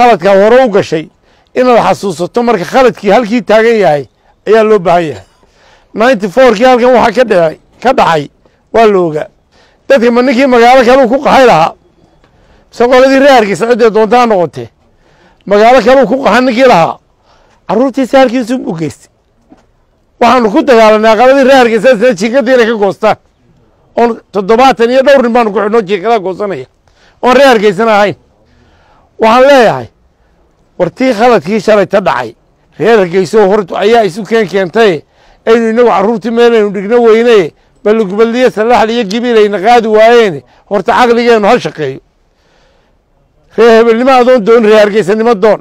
khaladkaa hore u gashay inaad xasuusato marka khaladkii halkii taagan yahay ayaa loo baahan yahay. ninety fourkii halkan waxaa ka dhacay ka dhacay waa la ogaa. Dadka ma ninkii magaalo kaleu ku qaxay lahaa? Mise qoladii ree hargeysa ciddee doontaa noqotee magaalo kaleu ku qaxa ninkii lahaa? Carruurtiisa halkiisu u geystay. Waxaanu ku dagaalanay aqaladii ree hargeysa sida jiikadii inay ka goostaan. Oon toddobaatan iyo dhowr nin baanu ku xidhnoo jiikadaa goosanaya. Oon ree hargeysana ahayn waxaan leeyahay wartii khaladkii shalayta dhacay reer hargeyso hor ayaa isu keen keentay aynu inagu carruurtii meelaynu dhigno weyne balugbaldiyo salaxl iyo gibilayna qaadi waayeene horta caqligeennu ha shaqeeyo. Reer hebelnimo adoon doon reer hargeysanimo doon.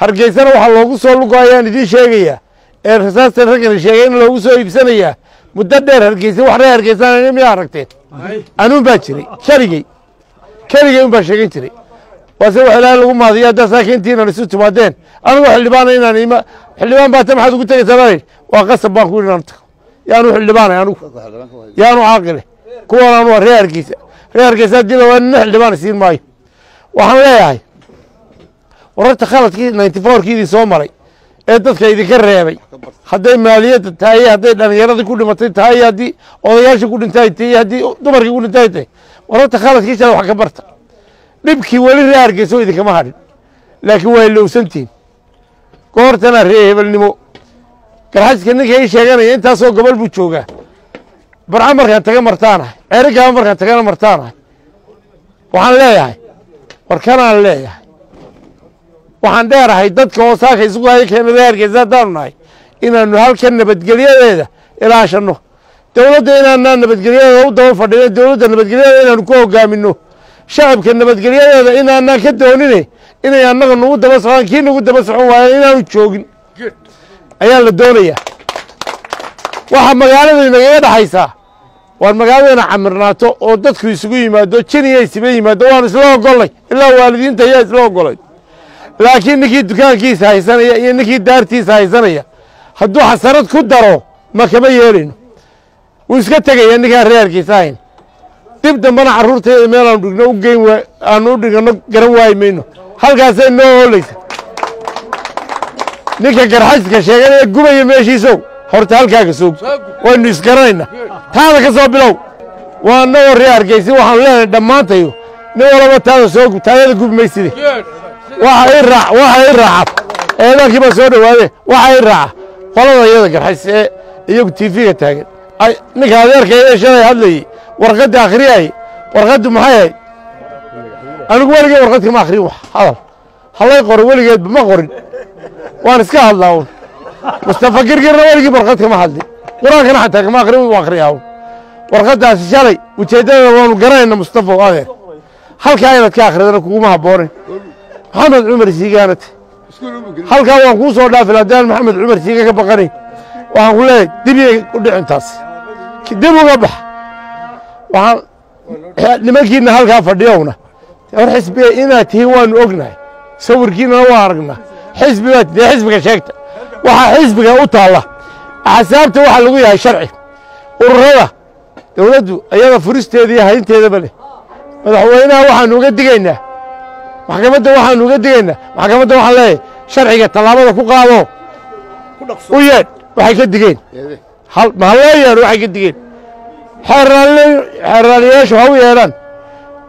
Hargeysana waxaa loogu soo lugo ayaan idiin sheegayaa ee rasaasta raggana sheegay in loogu soo iibsanayaa muddo dheer hargeysa wax reer hargeysan miyaa aragteen? Anuun baa jiray keligey keligey un baa sheegan jiray waase wax ilaahay lagu maadiyo haddaa saakiintiinan isu timaadeen. Anigoo xildhibaana inaan ima xildhibaan baata maxaad ugu tegaysaa layidhi waa qasab baan ku yidhi inaan yaanu xildhibaanay anigu yaanu caaqile kuwan anu waa reer hargeysa reer hargeysa haddii la waa nina xildhibaan siin maayo. Waxaan leeyahay wararta khaladkii ninety fourkiidii soo maray ee dadka idinka reebay. Hadday maaliyadda tahay hadday dhalinyaradii ku dhimatay tahay haddii odayaashii ku dhintay tahay haddii dumarkii ku dhintay tahay. Wararta khaladkii shala wax ka barta dhibkii weli reer hargeyso idinkama hadhin laakiin waa ilowsantihin goortana ree hebelnimo. Garxajiska ninka ii sheeganaya intaasoo gobol buu joogaa. Barca markaan taga martaanahay ceerigaaba markaan tagana martaanahay waxaan leeyahay. Warkanaan leeyahay. Waxaan dheerahay dadka oo saaka isugu haya keena ree hargeysa haddaanu nahay. Inaanu halkan nabadgelyadeeda ilaashanno. Dowladda inaanaa nabadgelyadeeda u daba fadhino. Dowladda nabadgelyadeeda inaanu ku hogaamino shacabka nabadgelyadeeda inaanaan ka doonine inay annaga nagu daba socdaan kii nagu daba socon waayan inaanu joogin. Ayaa la doonayaa waxaa magaalada inagaga dhexaysaa waan magaaladana camirnaato oo dadku isugu yimaado jiniya isiba yimaado waanu isla ogollay ilaa waalidiinta ayaa isla ogolay laakiin ninkii dukaankiisa haysanaya iyo ninkii daartiisa haysanaya hadduu xasarad ku daro ma kama yeelayno wuu iska tegaya ninkaan reer hargeysa ahayn dib dambana carruurteeda meel aanu dhigno u geyn aanu u dhigano garan waayi mayno. Halkaasay noo oolaysa ninka garxajiska sheeganaya gubaya meeshiisow horta halkaaga soog waynu isgaranaynaa. Taada ka soo bilow. Waa annagoo reer hargeysa waxaanu leenahay dhammaantayo nin walaba taada soo gub taayada gubi mayside waxa ii raac waxa ii raaca. Eedaankii baa soo dhawaade waxa ii raaca. Qolada iyada garxajis ee iyagu tiifiga taagan. Ninka adeerka ee shalay hadlayey warqadda akhriyay warqaddu maxay ahayd anigu weligay warqad kama akhriyin wax hadal. Hallay qoro weligeedba ma qorin. Waan iska hadlaa un mustafa girgirna weligii warqad kama hadlin qur'aankana xataa kama akhrin u akhriyaa un warqaddaasi shalay ujeeddada waanu garanayna mustafa adeer. Halkaa inaad ka akhridana kuguma habboonin. Maxamed cumar siigaanate halkaa waan kuu soo dhaafi haddaan maxamed cumar siiga ka baqanayn. Waxaan ku leeyahay dibyay u dhicin taas dib uga bax nimankiina halkaa fadhiyowna war xisbiga inaad tihiin waanu ognahay. Sawirkiinana waa aragnaa. Xisbigaad dee xisbiga sheegta. Waxaa xisbiga u taalla. Axsaabta waxaa lagu yahay sharci. Ururada dowladdu ayada furisteeda iyo haynteedaba leh. Madaxweynaha waxaanu uga digaynaa. Maxkamadda waxaanu uga digaynaa. Maxkamadda waxaan leeyahay sharciga tallaabada ku qaado. U yeedh waxay ka digeen. Ma haloo yeedho waxay ka digeen xeeraaliyaashu ha u yeedhaan.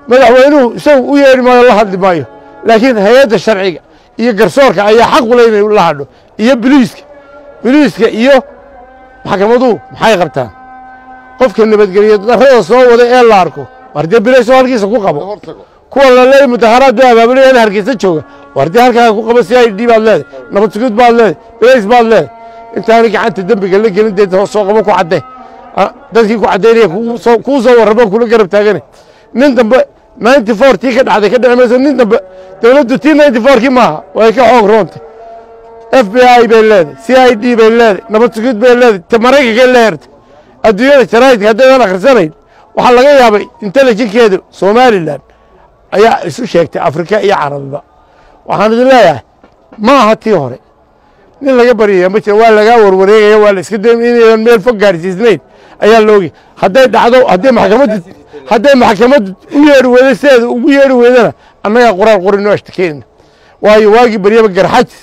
Madaxweynuhu isagu u yeedhi maayo la hadli maayo. Laakiin hay'adda sharciga iyo garsoorka ayaa xaq u leh inay la hadho iyo biliiska biliiska iyo maxkamaduhu maxay qabtaan? Qofka nabadgeliya darrada soo wada ee la arko war dee bilaysoo halkiisa ku qabo. Kuwa laleeyahy mudaharaad bay abaabulaya in hargeysa jooga. War dee halkaaga ku qabo si i d baad leedahay nabad sugid baad leedahay bilays baad leedahay. Intaani gacanta dembiga la gelin dee soo qabo ku caddee dadkii ku caddaynaya kuu soo warramo kula garab taagane nin dambe ninety four tii ka dhacday ka dhici mayso nin dambe dowladdu tii ninety four maaha way ka xoog roontay. F b i bay leedahay c i d bay leedahay nabad bay leedahay ta maraykanka leertay. Adduunyada jaraa'idka haddaydan akhrisanayn waxaa laga yaabay intelligentkeedu somalilan ayaa isu sheegtay afrika iyo carabiba waxaan idin leeyahay ma tii hore nin laga baryaya ma jira waa lagaa warwareegaya waa la iska da inaydan meel fog gaarsiisnayn ayaa la ogi. Hadday dhacdo hadday maxkamaddu hadday maxkamaddu u yeedhi weydo sideeda ugu yeedhi weydana annagaa qoraal qorinoo ashtakeenina waayo waagii baryaba garxajis.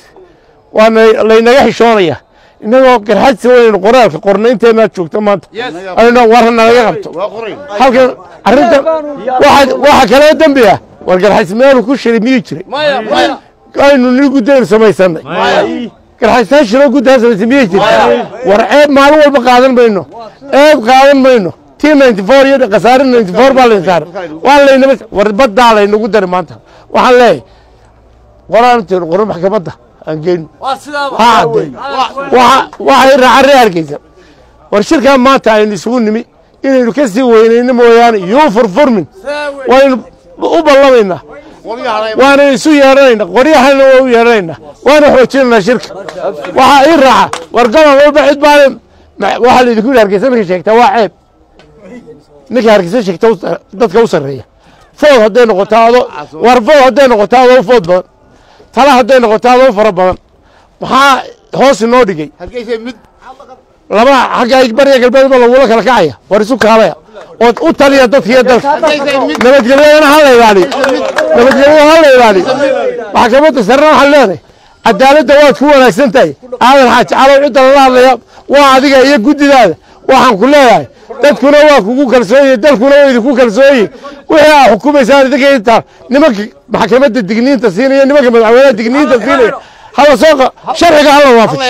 Waana laynaga xishoonaya. Innagoo garxajis waynaynu qoraalka qorna inteenaa joogta maanta? Aynu warra nalaga qabto halkan arrintan waxa kaloo dembi ah war garxajis meelu ku shiray miyuu jiray? Aynu ni guddaynu samaysanay garxajisaan shiroo guddaa samaysay miyay jirta war ceeb maalin walba qaadan mayno ceeb qaadan mayno t ninety four iyo khasaare ninety four baa layn saaray. Waa laynama war baddaa laynagu daray maanta. Waxaan leeyahay qoraan qorno maxkamadda aan geyno ha cadday waxay raacan ree hargeysa. War shirkan maanta aynu isugu nimi inaynu ka sii weynayno mooyaane yuu furfurmin. Waynu u ballamaynaa waana isu yeedhanayna qoryahana waa u yeedhanayna waana xoojinaynaa shirka. Waxaa ii raaca war gobol walba cid baa waxaa laydinku yidhi hargeysa ninka sheegtaa waa ceeb. Ninka hargeysa sheegta dadka u sarreeya. Food hadday noqoto ado war food hadday noqoto adoo food badan. Tala hadday noqoto adoo fara badan. Maxaa hoos inoo dhigay. Laba xagga bariga galbeed ba lagula kala kacaya. War isu kaalaya ood u taliya dadkiiyo dalka nabadgelyadana ha la ilaaliyo nabadgelyada ha la ilaaliyo maxkamadda sarena waxaan leedahay cadaaladda waad ku wanaagsan tahay aadan xaaji calow cidda lala hadlaya waa adiga iyo guddidaada waxaan ku leeyahay dadkuna waa kugu kalsoonye dalkuna waa idinku kalsoonye wixii aa xukumaysaan idinka intaa nimanka maxkamadda digniinta siinaya nimanka madaxweynaha digniinta siinaya hala soo sharciga hala waafajiyo